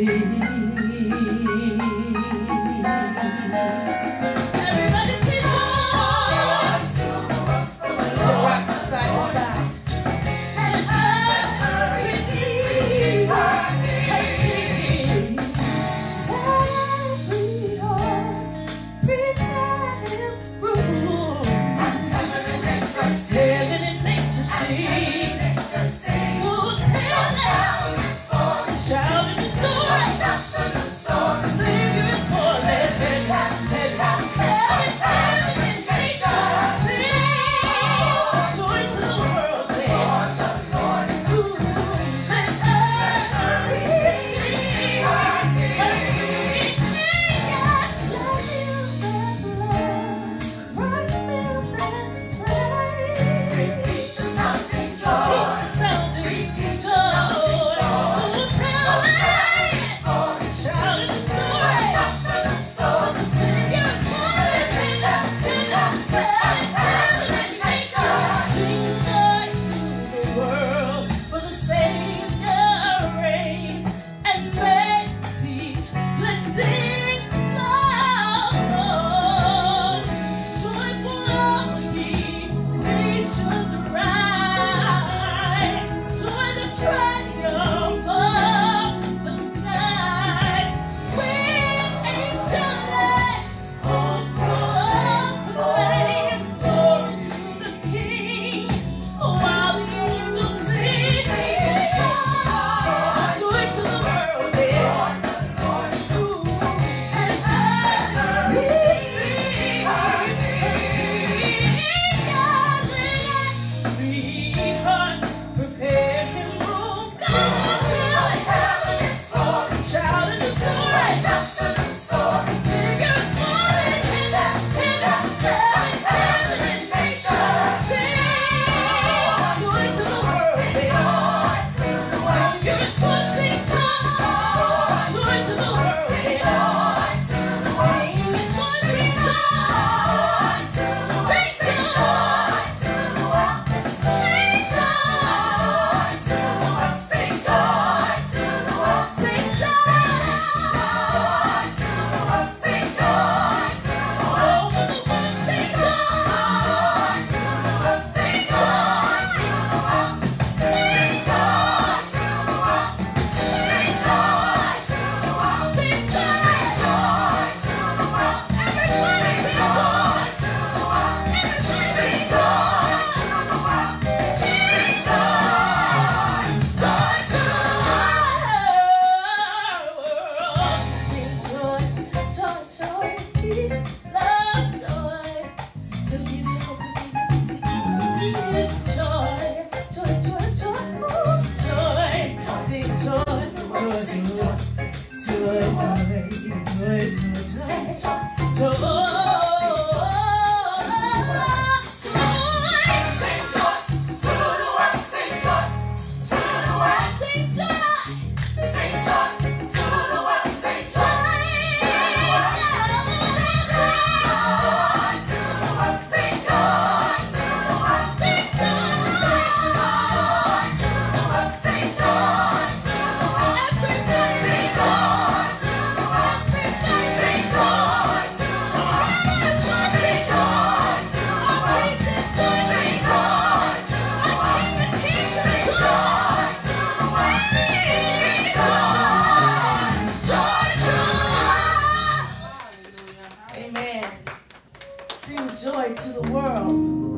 心 Good. bring joy to the world.